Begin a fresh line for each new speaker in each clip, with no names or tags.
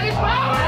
Ele fala!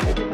Thank you.